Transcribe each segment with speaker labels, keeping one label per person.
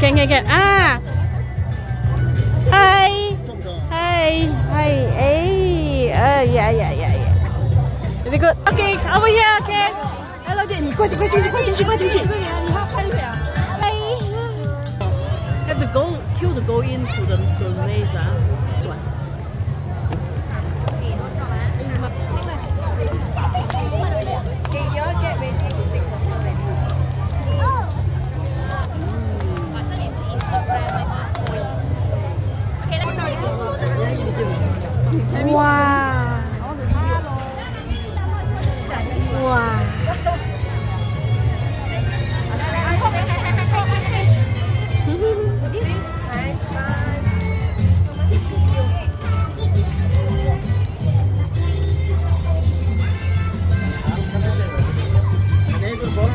Speaker 1: can can can ah hi hi hi hey uh, yeah yeah yeah yeah very good okay over here okay hello 姐你快点快进去快进去快进去
Speaker 2: 你好开腿啊！
Speaker 1: have to go queue to go in to the to the maze 啊转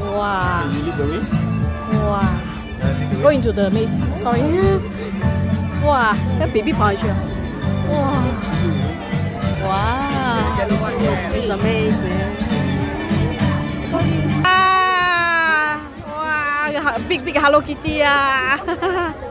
Speaker 1: Wow. Can you lead the way? Wow. Go into the maze. Sorry. wow. That baby punisher. Wow. Wow. It's amazing. Ah. Wow. Big, big Hello Kitty. Ah.